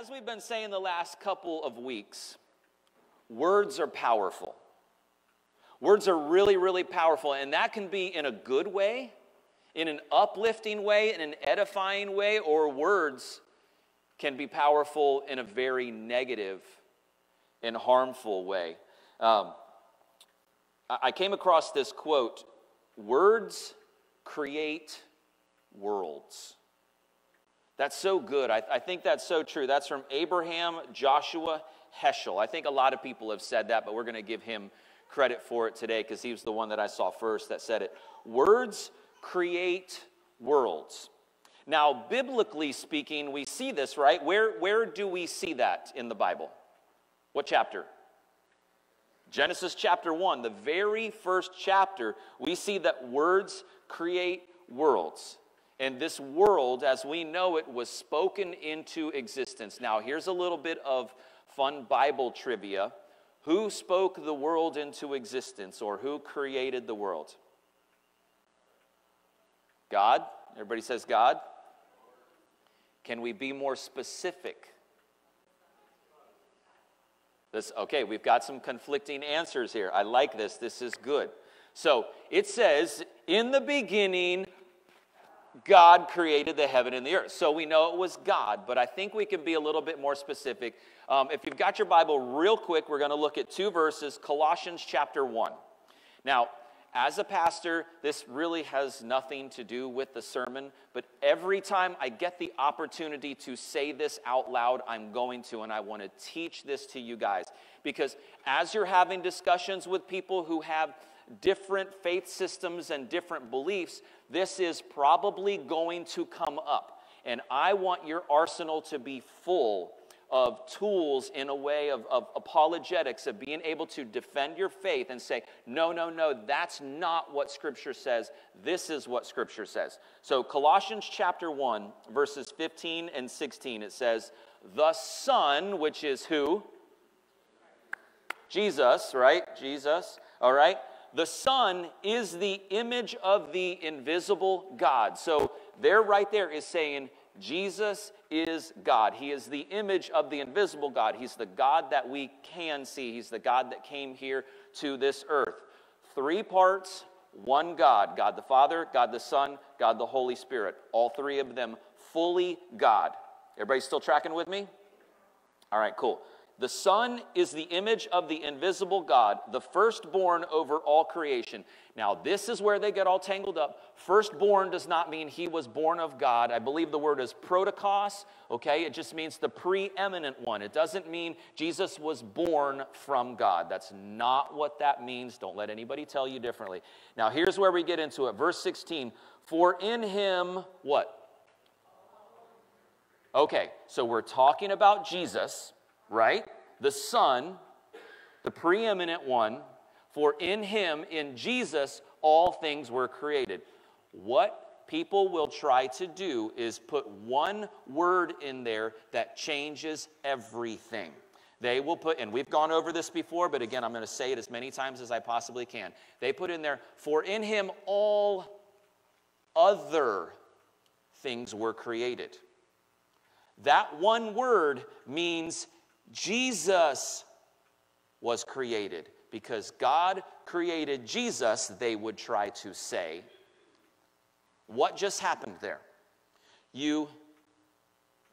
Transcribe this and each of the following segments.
as we've been saying the last couple of weeks, words are powerful. Words are really, really powerful, and that can be in a good way, in an uplifting way, in an edifying way, or words can be powerful in a very negative and harmful way. Um, I came across this quote Words create worlds. That's so good. I, I, think that's so true. That's from Abraham Joshua Heschel. I think a lot of people have said that, but we're going to give him credit for it today because he was the one that I saw first that said it. Words create worlds. Now, biblically speaking, we see this, right? Where, where do we see that in the Bible? What chapter? Genesis chapter 1, the very first chapter, we see that words create worlds. And this world, as we know it, was spoken into existence. Now, here's a little bit of fun Bible trivia. Who spoke the world into existence or who created the world? God. Everybody says God. Can we be more specific? This, okay, we've got some conflicting answers here. I like this. This is good. So it says, In the beginning, God created the heaven and the earth. So we know it was God, but I think we can be a little bit more specific. Um, if you've got your Bible, real quick, we're going to look at two verses Colossians chapter 1. Now, as a pastor, this really has nothing to do with the sermon, but every time I get the opportunity to say this out loud, I'm going to, and I want to teach this to you guys. Because as you're having discussions with people who have different faith systems and different beliefs, this is probably going to come up. And I want your arsenal to be full of tools in a way of, of apologetics, of being able to defend your faith and say, no, no, no, that's not what Scripture says. This is what Scripture says. So, Colossians chapter 1, verses 15 and 16, it says, The Son, which is who? Jesus, right? Jesus, all right? The Son is the image of the invisible God. So, there, right there, is saying, Jesus is God. He is the image of the invisible God. He's the God that we can see. He's the God that came here to this earth. Three parts, one God God the Father, God the Son, God the Holy Spirit. All three of them fully God. Everybody still tracking with me? All right, cool. The Son is the image of the invisible God, the firstborn over all creation. Now, this is where they get all tangled up. Firstborn does not mean he was born of God. I believe the word is protokos, okay? It just means the preeminent one. It doesn't mean Jesus was born from God. That's not what that means. Don't let anybody tell you differently. Now, here's where we get into it. Verse 16 For in him, what? Okay, so we're talking about Jesus right? The Son, the preeminent one, for in him, in Jesus, all things were created. What people will try to do is put one word in there that changes everything. They will put, and we've gone over this before, but again, I'm going to say it as many times as I possibly can. They put in there, for in him all other things were created. That one word means Jesus was created. Because God created Jesus, they would try to say. What just happened there? You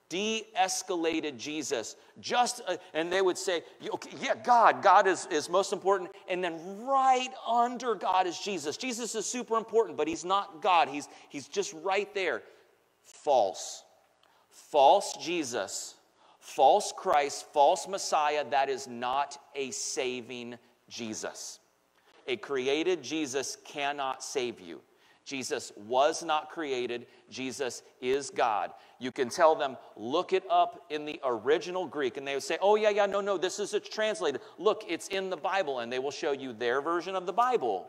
de escalated Jesus. Just, uh, and they would say, okay, yeah, God, God is, is most important. And then right under God is Jesus. Jesus is super important, but he's not God. He's, he's just right there. False. False Jesus false Christ, false Messiah, that is not a saving Jesus. A created Jesus cannot save you. Jesus was not created. Jesus is God. You can tell them, look it up in the original Greek, and they would say, oh, yeah, yeah, no, no, this is a translated. Look, it's in the Bible. And they will show you their version of the Bible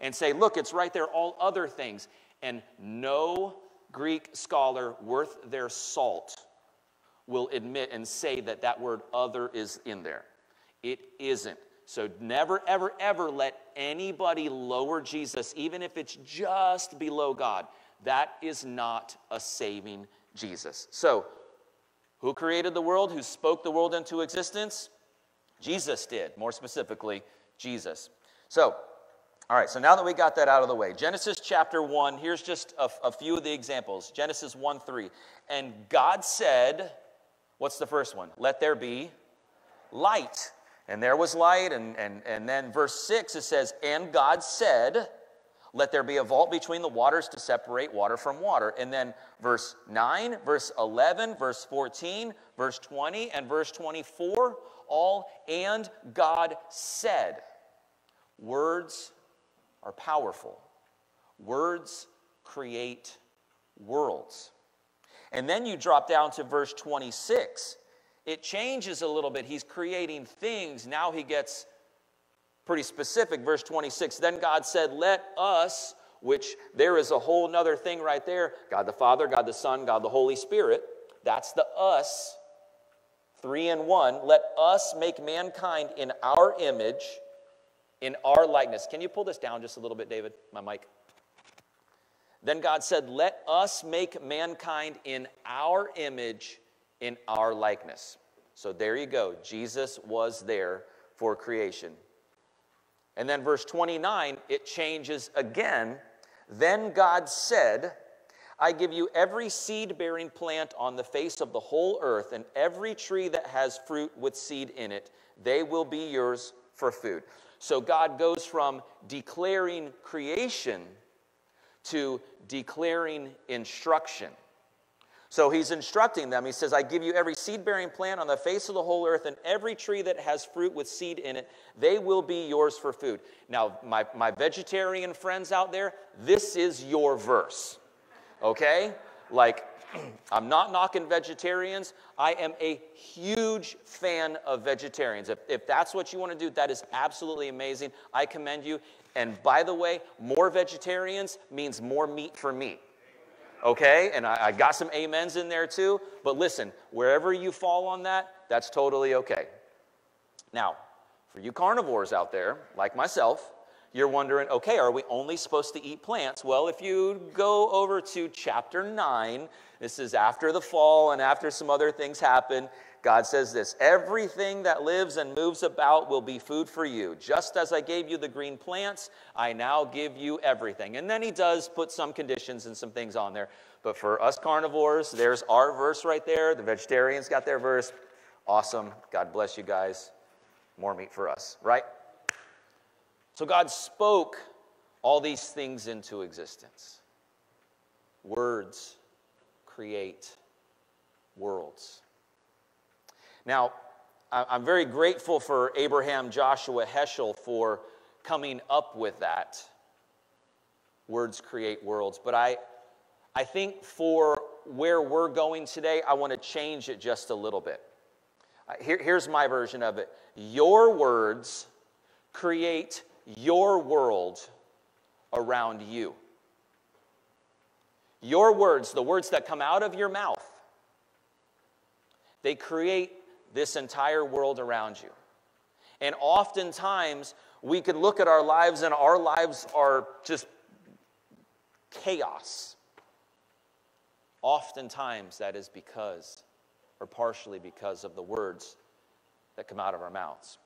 and say, look, it's right there, all other things. And no Greek scholar worth their salt will admit and say that that word other is in there. It isn't. So never, ever, ever let anybody lower Jesus, even if it's just below God. That is not a saving Jesus. So, Who created the world? Who spoke the world into existence? Jesus did, more specifically, Jesus. So, all right, so now that we got that out of the way, Genesis chapter 1, here's just a, a few of the examples. Genesis 1 3. And God said, what's the first one? Let there be light. And there was light. And, and, and then verse 6, it says, And God said, Let there be a vault between the waters to separate water from water. And then verse 9, verse 11, verse 14, verse 20, and verse 24, all, and God said. Words are powerful. Words create worlds. And then you drop down to verse 26. It changes a little bit. He's creating things. Now he gets pretty specific. Verse 26 Then God said, Let us, which there is a whole nother thing right there God the Father, God the Son, God the Holy Spirit. That's the us, three in one. Let us make mankind in our image in our likeness. Can you pull this down just a little bit, David? My mic. Then God said, Let us make mankind in our image, in our likeness. So there you go. Jesus was there for creation. And then verse 29, it changes again. Then God said, I give you every seed bearing plant on the face of the whole earth, and every tree that has fruit with seed in it. They will be yours for food. So God goes from declaring creation to declaring instruction. So he's instructing them. He says, I give you every seed bearing plant on the face of the whole earth and every tree that has fruit with seed in it. They will be yours for food. Now, my, my vegetarian friends out there, this is your verse. Okay? Like, I'm not knocking vegetarians. I am a huge fan of vegetarians. If, if that's what you want to do, that is absolutely amazing. I commend you. And by the way, more vegetarians means more meat for me. Okay? And I, I got some amens in there too. But listen, wherever you fall on that, that's totally okay. Now, for you carnivores out there, like myself, you're wondering, okay, are we only supposed to eat plants? Well, if you go over to chapter 9, this is after the fall and after some other things happen. God says this Everything that lives and moves about will be food for you. Just as I gave you the green plants, I now give you everything. And then he does put some conditions and some things on there. But for us carnivores, there's our verse right there. The vegetarians got their verse. Awesome. God bless you guys. More meat for us, right? So God spoke all these things into existence. Words create worlds. Now, I'm very grateful for Abraham Joshua Heschel for coming up with that. Words create worlds. But I, I think for where we're going today, I want to change it just a little bit. Uh, here, here's my version of it Your words create your world around you. Your words, the words that come out of your mouth, they create this entire world around you. And oftentimes, we could look at our lives and our lives are just chaos. Oftentimes, that is because, or partially because, of the words that come out of our mouths.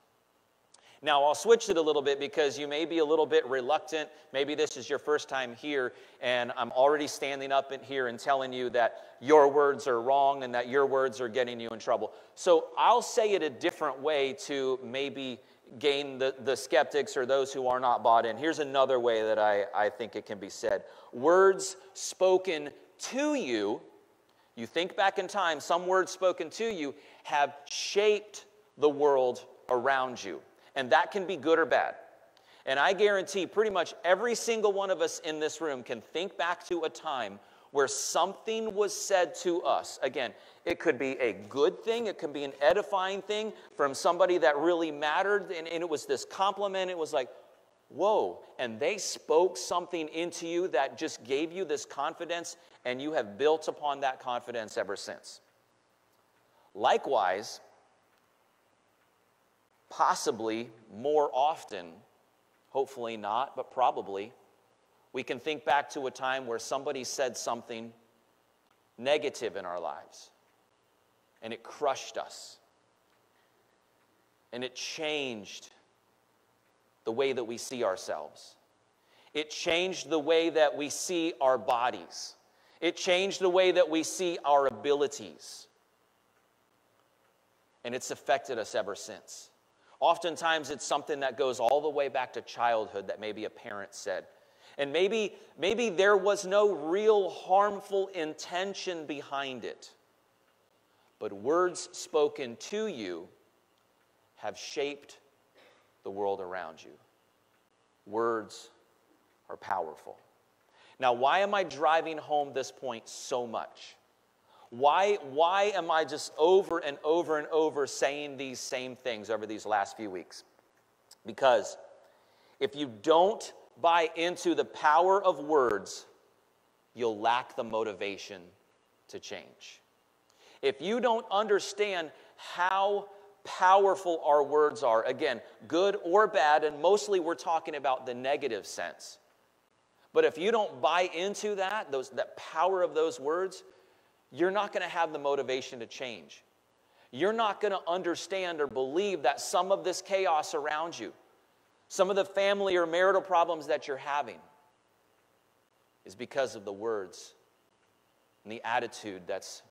Now, I'll switch it a little bit because you may be a little bit reluctant. Maybe this is your first time here, and I'm already standing up in here and telling you that your words are wrong and that your words are getting you in trouble. So I'll say it a different way to maybe gain the, the skeptics or those who are not bought in. Here's another way that I, I think it can be said words spoken to you, you think back in time, some words spoken to you have shaped the world around you and that can be good or bad. And I guarantee pretty much every single one of us in this room can think back to a time where something was said to us. Again, it could be a good thing, it could be an edifying thing from somebody that really mattered, and, and, it was this compliment. It was like, whoa. And they spoke something into you that just gave you this confidence, and you have built upon that confidence ever since. Likewise, possibly more often, hopefully not, but probably, we can think back to a time where somebody said something negative in our lives. and it crushed us. And it changed the way that we see ourselves. It changed the way that we see our bodies. It changed the way that we see our abilities. And it's affected us ever since. Oftentimes, it's something that goes all the way back to childhood that maybe a parent said. And maybe, maybe there was no real harmful intention behind it. But words spoken to you have shaped the world around you. Words are powerful. Now, why am I driving home this point so much? Why, why am I just over and over and over saying these same things over these last few weeks? Because if you don't buy into the power of words, you'll lack the motivation to change. If you don't understand how powerful our words are, again, good or bad, and mostly we're talking about the negative sense. But if you don't buy into that, those, that power of those words, you're not going to have the motivation to change. You're not going to understand or believe that some of this chaos around you, some of the family or marital problems that you're having, is because of the words and the attitude that's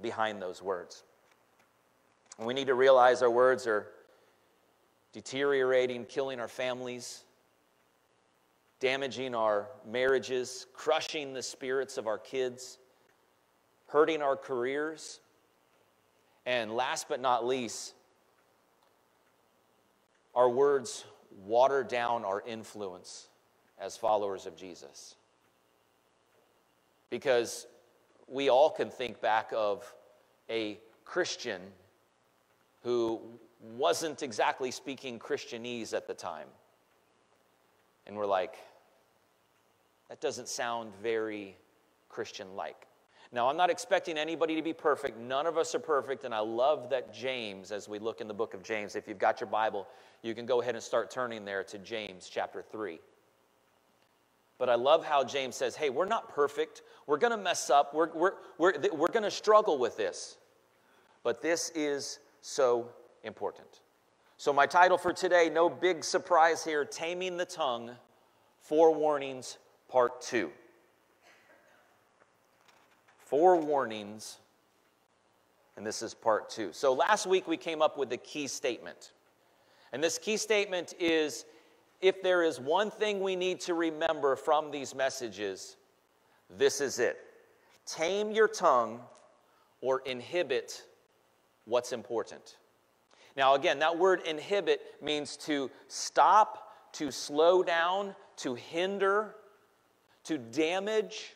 behind those words. And we need to realize our words are deteriorating, killing our families, damaging our marriages, crushing the spirits of our kids hurting our careers, and last but not least, our words water down our influence as followers of Jesus. Because we all can think back of a Christian who wasn't exactly speaking Christianese at the time. And we're like, that doesn't sound very Christian like. Now, I'm not expecting anybody to be perfect. None of us are perfect. And I love that James, as we look in the book of James, if you've got your Bible, you can go ahead and start turning there to James chapter 3. But I love how James says, hey, we're not perfect. We're going to mess up. We're, we're, we're, we're going to struggle with this. But this is so important. So, my title for today, no big surprise here Taming the Tongue, Four Warnings, Part 2 four warnings, and this is part two. So last week we came up with the key statement. And this key statement is if there is one thing we need to remember from these messages, this is it tame your tongue or inhibit what's important. Now, again, that word inhibit means to stop, to slow down, to hinder, to damage,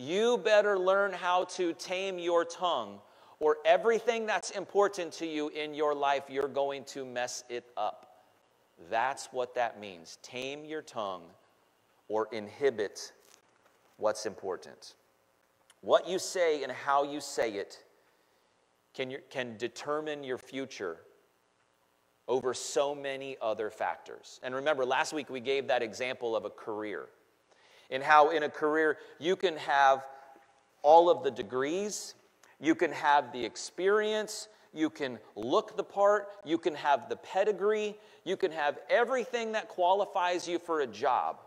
you better learn how to tame your tongue, or everything that's important to you in your life, you're going to mess it up. That's what that means. Tame your tongue or inhibit what's important. What you say and how you say it can, can determine your future over so many other factors. And remember, last week we gave that example of a career in how in a career you can have all of the degrees, you can have the experience, you can look the part, you can have the pedigree, you can have everything that qualifies you for a job.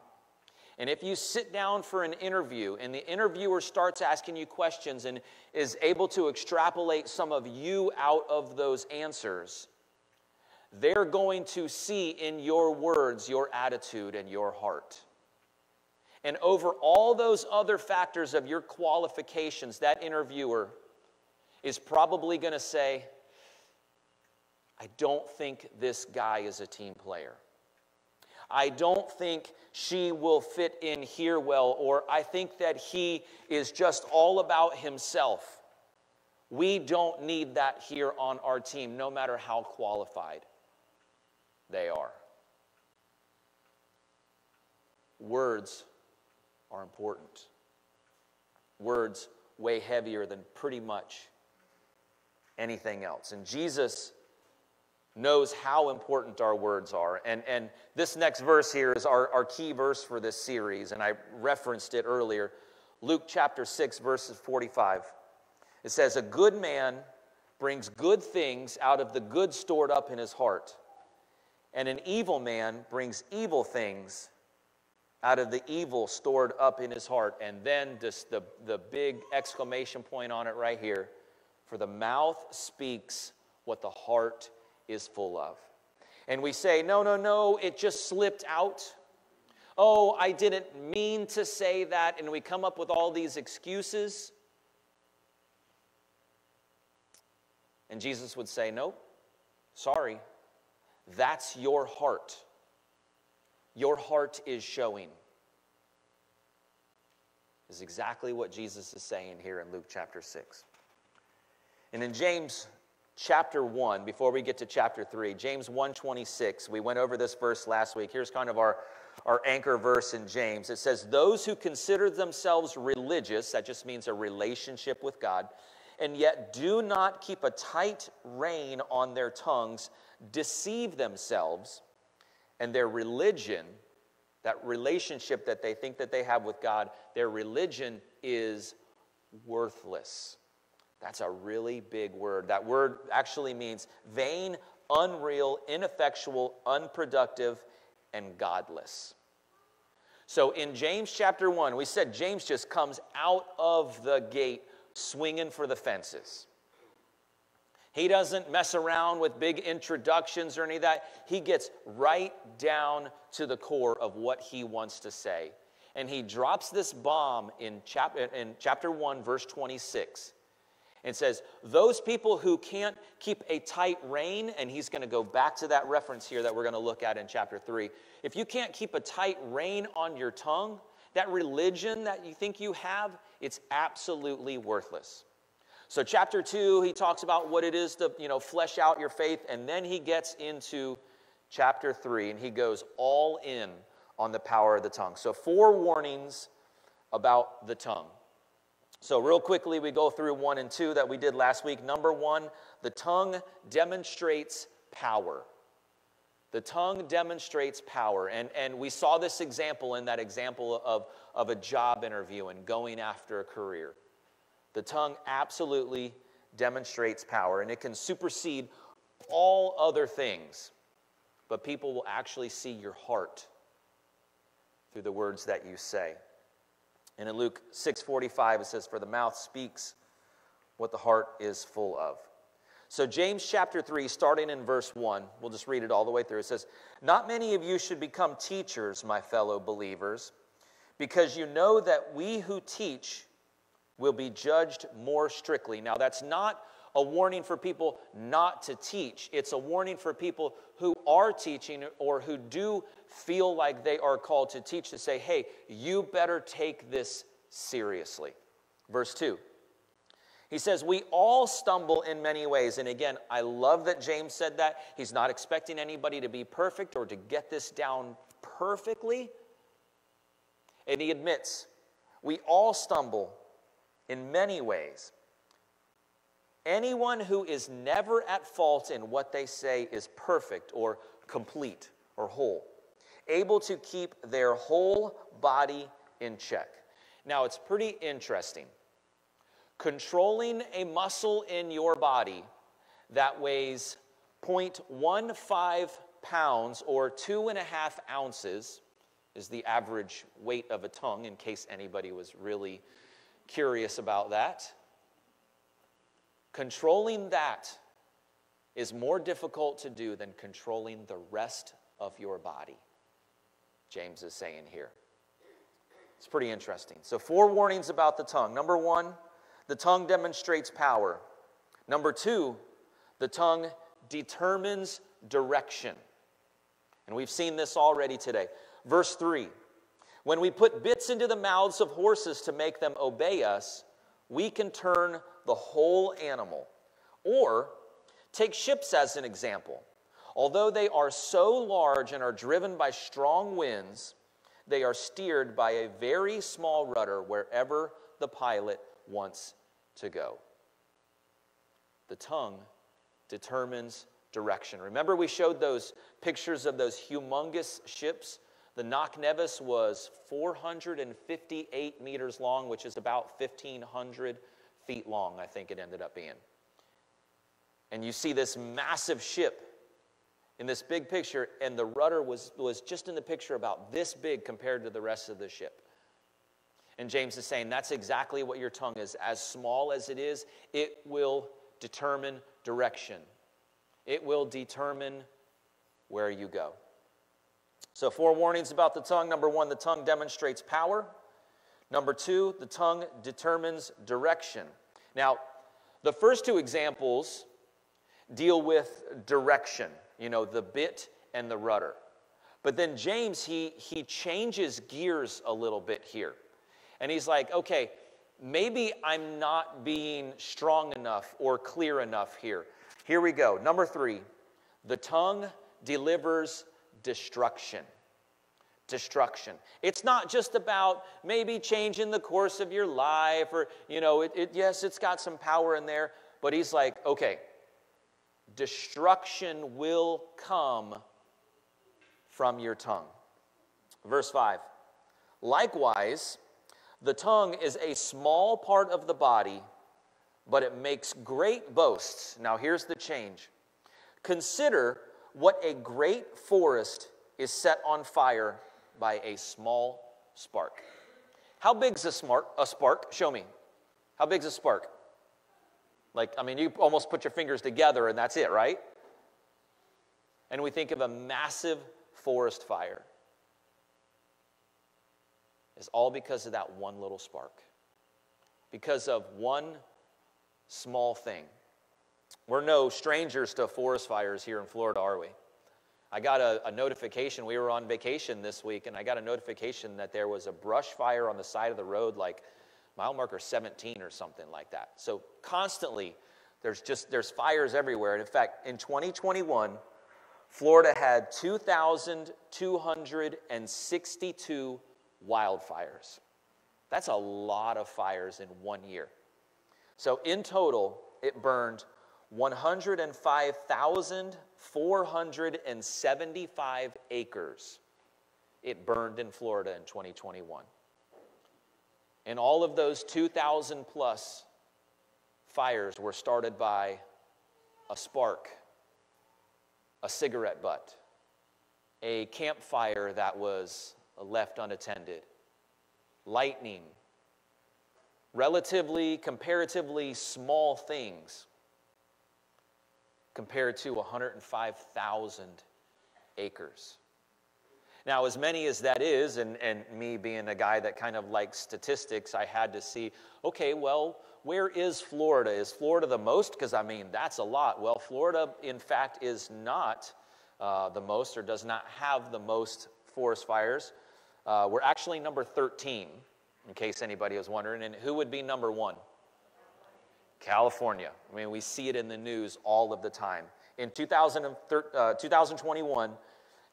And if you sit down for an interview and the interviewer starts asking you questions and is able to extrapolate some of you out of those answers, they're going to see in your words your attitude and your heart. And over all those other factors of your qualifications, that interviewer is probably going to say, I don't think this guy is a team player. I don't think she will fit in here well, or I think that he is just all about himself. We don't need that here on our team, no matter how qualified they are. Words are important. Words weigh heavier than pretty much anything else. And Jesus knows how important our words are. And, and this next verse here is our, our key verse for this series, and I referenced it earlier Luke chapter 6, verses 45. It says, A good man brings good things out of the good stored up in his heart, and an evil man brings evil things out of the evil stored up in his heart. And then just the, the big exclamation point on it right here for the mouth speaks what the heart is full of. And we say, no, no, no, it just slipped out. Oh, I didn't mean to say that. And we come up with all these excuses. And Jesus would say, Nope, sorry. That's your heart. Your heart is showing. Is exactly what Jesus is saying here in Luke chapter 6. And in James chapter 1 before we get to chapter 3 james 1.26 we went over this verse last week here's kind of our, our anchor verse in james it says those who consider themselves religious that just means a relationship with god and yet do not keep a tight rein on their tongues deceive themselves and their religion that relationship that they think that they have with god their religion is worthless that's a really big word. That word actually means vain, unreal, ineffectual, unproductive, and godless. So in James chapter 1, we said James just comes out of the gate swinging for the fences. He doesn't mess around with big introductions or any of that. He gets right down to the core of what he wants to say. And he drops this bomb in, chap- in chapter 1, verse 26 and says, Those people who can't keep a tight rein, and he's going to go back to that reference here that we're going to look at in chapter 3. If you can't keep a tight rein on your tongue, that religion that you think you have, it's absolutely worthless. So, chapter 2, he talks about what it is to, you know, flesh out your faith, and then he gets into chapter 3, and he goes all in on the power of the tongue. So, four warnings about the tongue. So, real quickly, we go through one and two that we did last week. Number one, the tongue demonstrates power. The tongue demonstrates power. And, and we saw this example in that example of, of a job interview and going after a career. The tongue absolutely demonstrates power, and it can supersede all other things. But people will actually see your heart through the words that you say. And in Luke 6:45 it says for the mouth speaks what the heart is full of. So James chapter 3 starting in verse 1, we'll just read it all the way through. It says, "Not many of you should become teachers, my fellow believers, because you know that we who teach will be judged more strictly." Now that's not a warning for people not to teach. It's a warning for people who are teaching or who do feel like they are called to teach to say, hey, you better take this seriously. Verse 2. He says, We all stumble in many ways. And again, I love that James said that. He's not expecting anybody to be perfect or to get this down perfectly. And he admits, we all stumble in many ways. Anyone who is never at fault in what they say is perfect or complete or whole, able to keep their whole body in check. Now, it's pretty interesting. Controlling a muscle in your body that weighs 0.15 pounds or two and a half ounces is the average weight of a tongue, in case anybody was really curious about that. Controlling that is more difficult to do than controlling the rest of your body, James is saying here. It's pretty interesting. So, four warnings about the tongue. Number one, the tongue demonstrates power. Number two, the tongue determines direction. And we've seen this already today. Verse 3 When we put bits into the mouths of horses to make them obey us, we can turn the whole animal. Or take ships as an example. Although they are so large and are driven by strong winds, they are steered by a very small rudder wherever the pilot wants to go. The tongue determines direction. Remember, we showed those pictures of those humongous ships? The Knock Nevis was 458 meters long, which is about 1,500 feet long, I think it ended up being. And you see this massive ship in this big picture, and the rudder was, was just in the picture about this big compared to the rest of the ship. And James is saying that's exactly what your tongue is. As small as it is, it will determine direction, it will determine where you go. So, four warnings about the tongue. Number one, the tongue demonstrates power. Number two, the tongue determines direction. Now, the first two examples deal with direction, you know, the bit and the rudder. But then James, he, he changes gears a little bit here. And he's like, okay, maybe I'm not being strong enough or clear enough here. Here we go. Number three, the tongue delivers destruction. Destruction. It's not just about maybe changing the course of your life or, you know, it, it, yes, it's got some power in there, but he's like, okay, destruction will come from your tongue. Verse 5 Likewise, the tongue is a small part of the body, but it makes great boasts. Now, here's the change. Consider what a great forest is set on fire by a small spark. How big's a, smart, a spark? Show me. How big's a spark? Like, I mean, you almost put your fingers together and that's it, right? And we think of a massive forest fire. It's all because of that one little spark, because of one small thing. We're no strangers to forest fires here in Florida, are we? I got a, a, notification. We were on vacation this week, and I got a notification that there was a brush fire on the side of the road, like mile marker 17 or something like that. So constantly, there's just there's fires everywhere. And in fact, in 2021, Florida had 2,262 wildfires. That's a lot of fires in one year. So in total, it burned 105,475 acres. It burned in Florida in 2021. And all of those 2,000 plus fires were started by a spark, a cigarette butt, a campfire that was left unattended, lightning, relatively, comparatively small things compared to 105,000 acres. Now, as many as that is, and, and me being a guy that kind of likes statistics, I had to see okay, well, where is Florida? Is Florida the most? Because I mean, that's a lot. Well, Florida, in fact, is not uh, the most or does not have the most forest fires. Uh, we're actually number 13, in case anybody was wondering. And who would be number one? California. I mean, we see it in the news all of the time. In 2021, uh,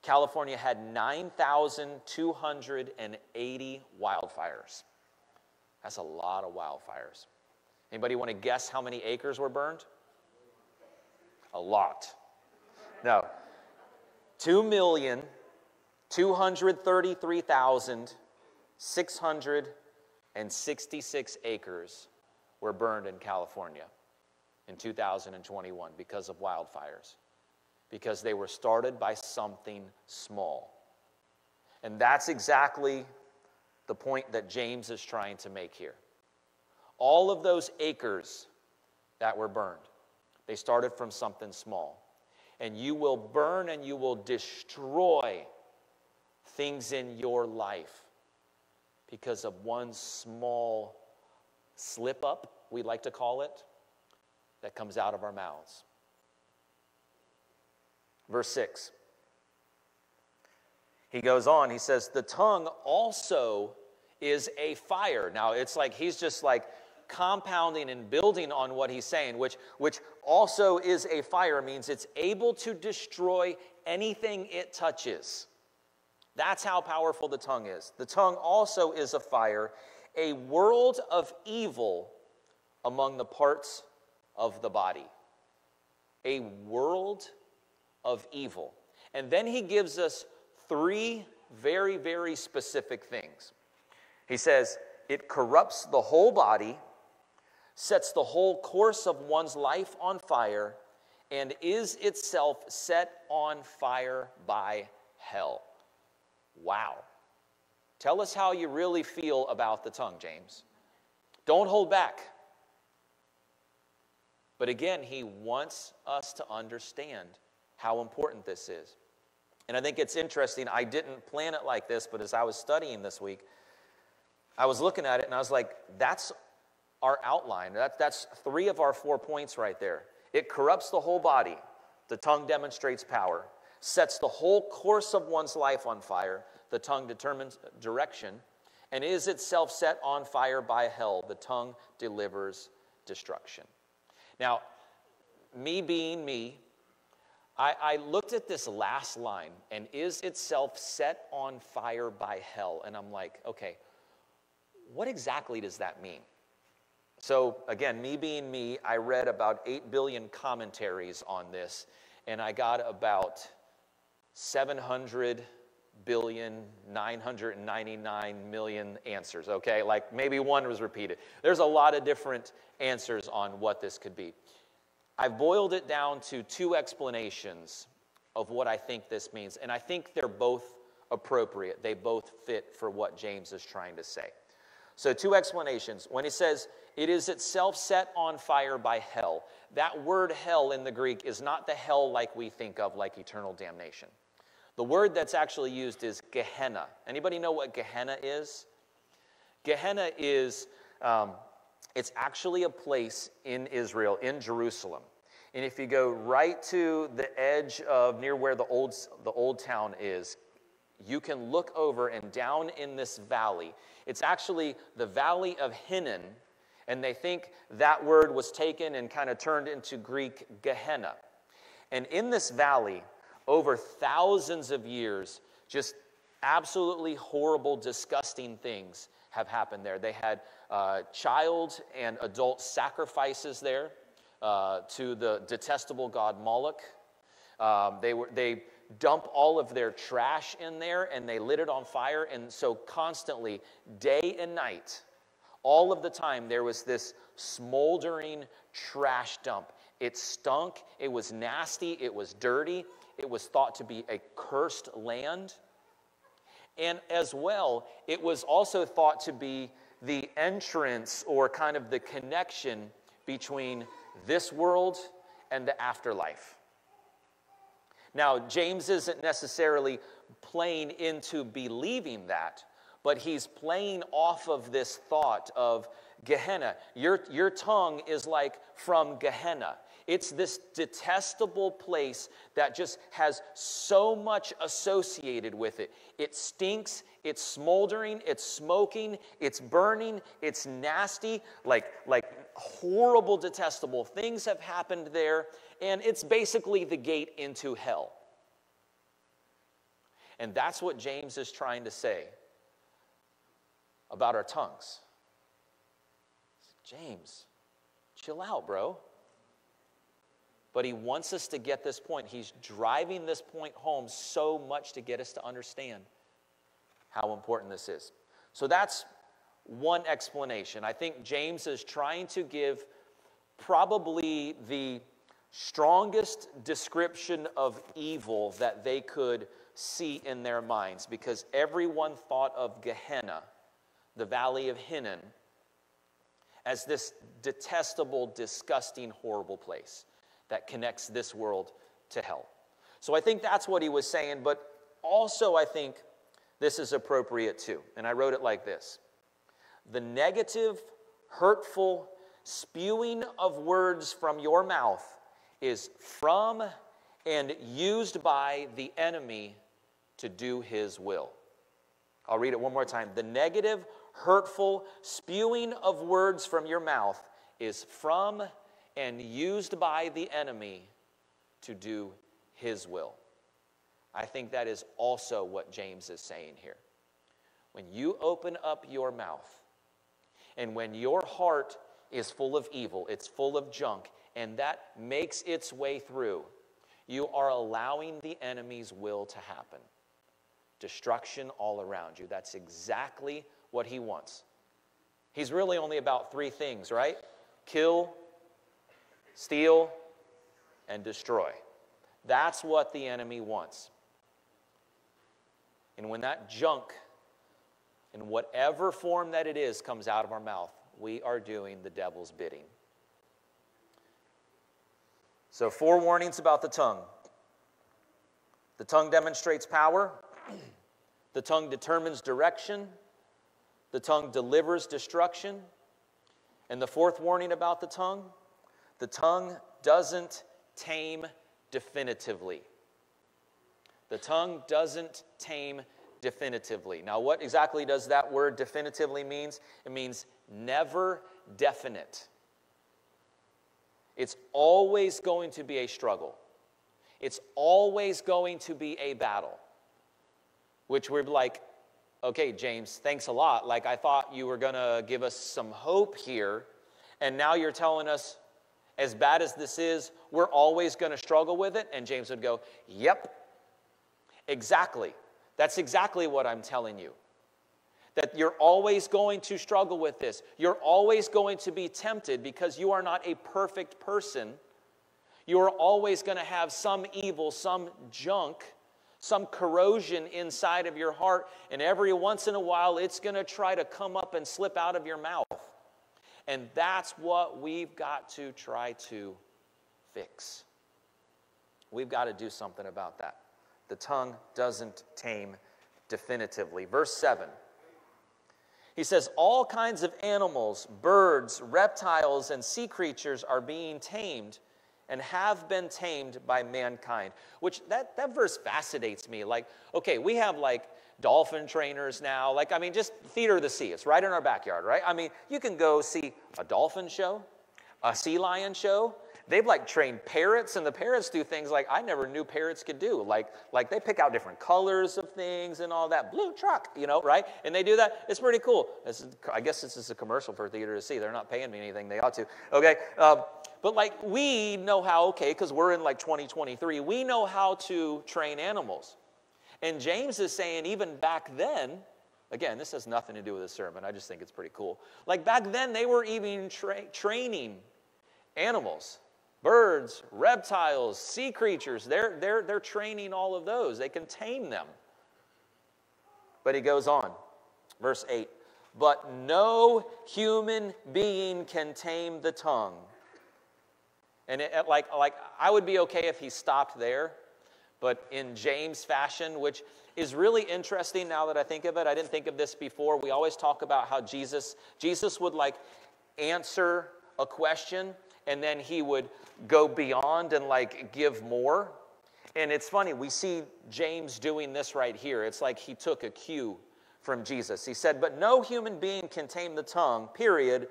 California had 9,280 wildfires. That's a lot of wildfires. Anybody want to guess how many acres were burned? A lot. No. 2,233,666 acres were burned in California in 2021 because of wildfires, because they were started by something small. And that's exactly the point that James is trying to make here. All of those acres that were burned, they started from something small. And you will burn and you will destroy things in your life because of one small slip up, we like to call it, that comes out of our mouths. Verse 6. He goes on, he says, The tongue also is a fire. Now, it's like he's just like compounding and building on what he's saying, which, which also is a fire, means it's able to destroy anything it touches. That's how powerful the tongue is. The tongue also is a fire a world of evil among the parts of the body. A world of evil. And then he gives us three very, very specific things. He says, it corrupts the whole body, sets the whole course of one's life on fire, and is itself set on fire by hell. Wow. Tell us how you really feel about the tongue, James. Don't hold back. But again, he wants us to understand how important this is. And I think it's interesting. I didn't plan it like this, but as I was studying this week, I was looking at it and I was like, that's our outline. That, that's three of our four points right there. It corrupts the whole body. The tongue demonstrates power, sets the whole course of one's life on fire. The tongue determines direction, and is itself set on fire by hell. The tongue delivers destruction. Now, me being me, I, I, looked at this last line, and is itself set on fire by hell. And I'm like, okay, what exactly does that mean? So, again, me being me, I read about 8 billion commentaries on this, and I got about 700 billion 999 million answers okay? Like maybe one was repeated. There's a lot of different answers on what this could be. I've boiled it down to two explanations of what i think this means and i think they're both appropriate. They both fit for what james is trying to say. So two explanations. When he says it is itself set on fire by hell. That word hell in the Greek is not the hell like we think of, like eternal damnation. The word that's actually used is Gehenna. Anybody know what Gehenna is? Gehenna is, um, it's actually a place in Israel, in Jerusalem. And if you go right to the edge of near where the old, the old town is, you can look over and down in this valley. It's actually the valley of Hinnom, and they think that word was taken and kind of turned into Greek Gehenna. And in this valley, over thousands of years, just absolutely horrible, disgusting things have happened there. They had uh, child and adult sacrifices there uh, to the detestable god Moloch. Um, they, were, they dump all of their trash in there and they lit it on fire. And so, constantly, day and night, all of the time, there was this smoldering trash dump. It stunk, it was nasty, it was dirty, it was thought to be a cursed land. And as well, it was also thought to be the entrance or kind of the connection between this world and the afterlife. Now, James isn't necessarily playing into believing that, but he's playing off of this thought of Gehenna. Your, your tongue is like from Gehenna. It's this detestable place that just has so much associated with it. It stinks, it's smoldering, it's smoking, it's burning, it's nasty, like, like horrible, detestable things have happened there, and it's basically the gate into hell. And that's what James is trying to say about our tongues. James, chill out, bro. But he wants us to get this point. He's driving this point home so much to get us to understand how important this is. So that's one explanation. I think James is trying to give probably the strongest description of evil that they could see in their minds because everyone thought of Gehenna the valley of Hinnom as this detestable, disgusting, horrible place that connects this world to hell. So I think that's what he was saying, but also I think this is appropriate too. And I wrote it like this The negative, hurtful, spewing of words from your mouth is from and used by the enemy to do his will. I'll read it one more time. The negative, hurtful spewing of words from your mouth is from and used by the enemy to do his will. I think that is also what James is saying here. When you open up your mouth, and when your heart is full of evil, it's full of junk, and that makes its way through, you are allowing the enemy's will to happen. Destruction all around you. That's exactly what he wants. He's really only about three things, right? kill, steal, and destroy. That's what the enemy wants. And when that junk, in whatever form that it is, comes out of our mouth, we are doing the devil's bidding. So, four warnings about the tongue. The tongue demonstrates power, the tongue determines direction, the tongue delivers destruction. And the fourth warning about the tongue the tongue doesn't tame definitively. The tongue doesn't tame definitively. Now, what exactly does that word definitively means? It means never definite. It's always going to be a struggle. It's always going to be a battle. Which we're like, okay, James, thanks a lot. Like, I thought you were going to give us some hope here. And now you're telling us, as bad as this is, we're always going to struggle with it. And James would go, yep, exactly. That's exactly what I'm telling you. That you're always going to struggle with this. You're always going to be tempted because you are not a perfect person. You are always going to have some evil, some junk some corrosion inside of your heart, and every once in a while it's going to try to come up and slip out of your mouth. And that's what we've got to try to fix. We've got to do something about that. The tongue doesn't tame definitively. Verse 7. He says, All kinds of animals, birds, reptiles, and sea creatures are being tamed and have been tamed by mankind. Which that, that verse fascinates me. Like, okay, we have like dolphin trainers now. Like, I mean, just theater of the sea. It's right in our backyard, right? I mean, you can go see a dolphin show, a sea lion show, they've like trained parrots and the parrots do things like i never knew parrots could do. Like like they pick out different colors of things and all that. Blue truck you know right? And they do that. It's pretty cool. Is, i guess this is a commercial for theater to see. They're not paying me anything. They ought to. Okay um, but like we know how okay because we're in like 2023 we know how to train animals and james is saying even back then Again, this has nothing to do with the sermon. I just think it's pretty cool. Like back then, they were even tra- training animals birds, reptiles, sea creatures. They're, they're, they're training all of those, they can tame them. But he goes on, verse 8 But no human being can tame the tongue. And it, like, like, I would be okay if he stopped there, but in James' fashion, which is really interesting now that I think of it. I didn't think of this before. We always talk about how Jesus, Jesus would like answer a question and then he would go beyond and like give more. And it's funny, we see James doing this right here. It's like he took a cue from Jesus. He said, But no human being can tame the tongue, period.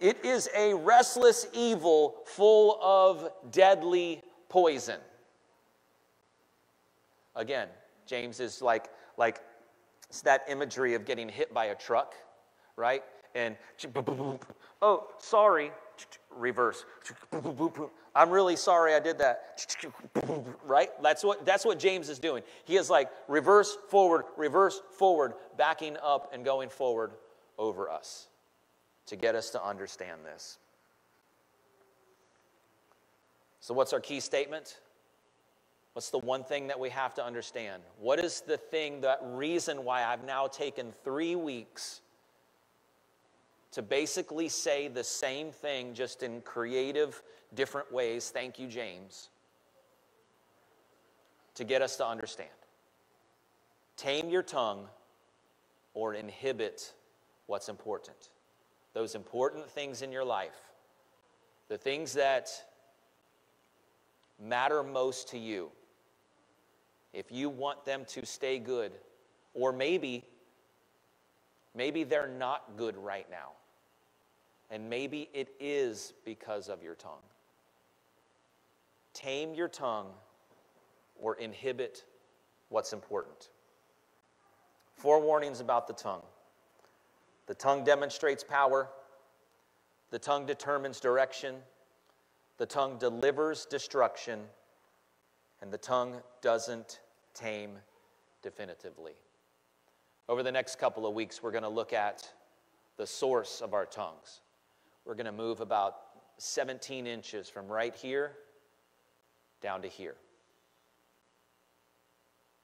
It is a restless evil full of deadly poison. Again, James is like, like it's that imagery of getting hit by a truck, right? And, oh, sorry, reverse. I'm really sorry I did that. Right? That's what, that's what James is doing. He is like reverse, forward, reverse, forward, backing up and going forward over us to get us to understand this. So, what's our key statement? What's the one thing that we have to understand? What is the thing, that reason why I've now taken three weeks to basically say the same thing just in creative, different ways. Thank you, James. To get us to understand. Tame your tongue or inhibit what's important. Those important things in your life, the things that matter most to you, if you want them to stay good, or maybe, maybe they're not good right now. And maybe it is because of your tongue. Tame your tongue or inhibit what's important. Four warnings about the tongue the tongue demonstrates power, the tongue determines direction, the tongue delivers destruction, and the tongue doesn't tame definitively. Over the next couple of weeks, we're going to look at the source of our tongues. we're going to move about 17 inches from right here down to here.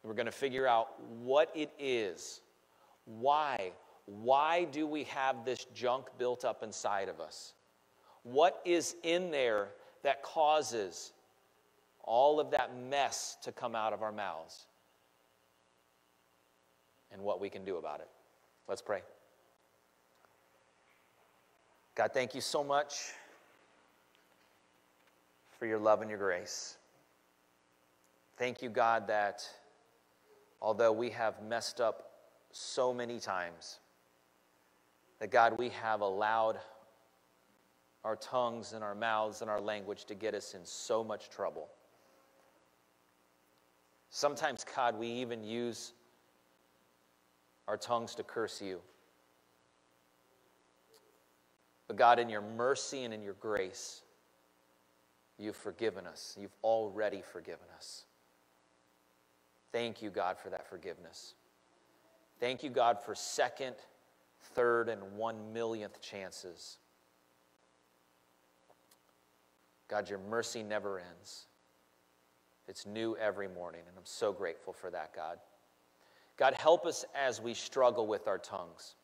We're going to figure out what it is. Why? Why do we have this junk built up inside of us? What is in there that causes all of that mess to come out of our mouths? And what we can do about it. Let's pray. God, thank you so much for your love and your grace. Thank you, God, that although we have messed up so many times, that God, we have allowed our tongues and our mouths and our language to get us in so much trouble. Sometimes, God, we even use our tongues to curse you. But God, in your mercy and in your grace, you've forgiven us. You've already forgiven us. Thank you, God, for that forgiveness. Thank you, God, for second, third, and one millionth chances. God, your mercy never ends. It's new every morning, and I'm so grateful for that, God. God, help us as we struggle with our tongues.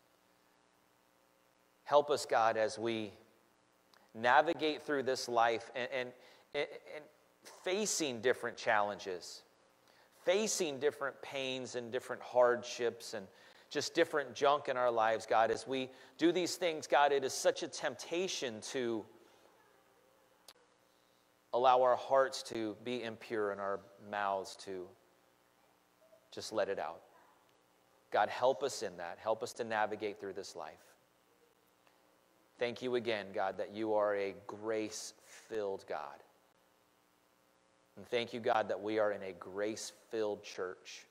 Help us, God, as we navigate through this life and, and, and, and facing different challenges facing different pains and different hardships and just different junk in our lives, God, as we do these things, God, it is such a temptation to allow our hearts to be impure and our mouths to just let it out. God, help us in that. Help us to navigate through this life. Thank you again, God, that you are a grace filled God. And thank you, God, that we are in a grace filled church.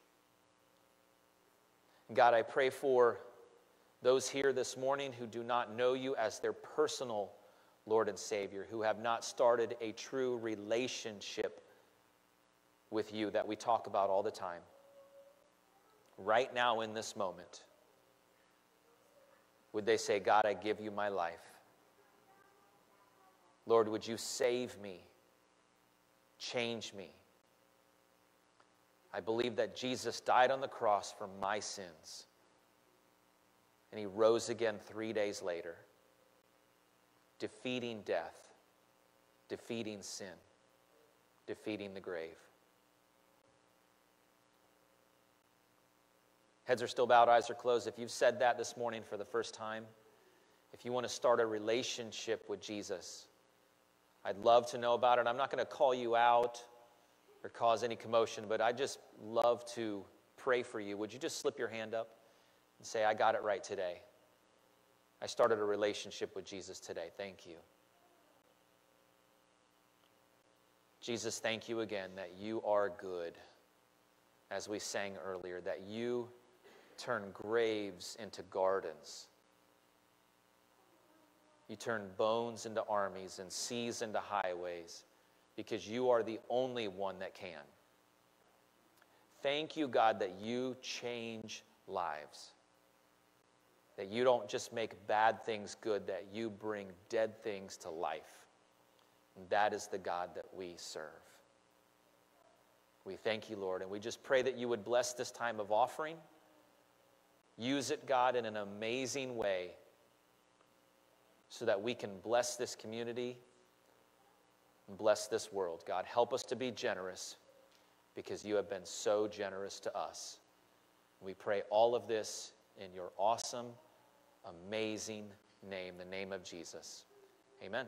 God, I pray for those here this morning who do not know you as their personal Lord and Savior, who have not started a true relationship with you that we talk about all the time. Right now, in this moment, would they say, God, I give you my life? Lord, would you save me? change me. I believe that Jesus died on the cross for my sins. And he rose again three days later, defeating death, defeating sin, defeating the grave. Heads are still bowed, eyes are closed. If you've said that this morning for the first time, if you want to start a relationship with Jesus, I'd love to know about it. I'm not going to call you out or cause any commotion, but I just love to pray for you. Would you just slip your hand up and say, I got it right today? I started a relationship with Jesus today. Thank you. Jesus, thank you again that you are good, as we sang earlier, that you turn graves into gardens you turn bones into armies and seas into highways because you are the only one that can. Thank you, God, that you change lives. That you don't just make bad things good, that you bring dead things to life. And that is the God that we serve. We thank you, Lord, and we just pray that you would bless this time of offering. Use it, God, in an amazing way so that we can bless this community and bless this world. God, help us to be generous because you have been so generous to us. We pray all of this in your awesome, amazing name, the name of Jesus. Amen.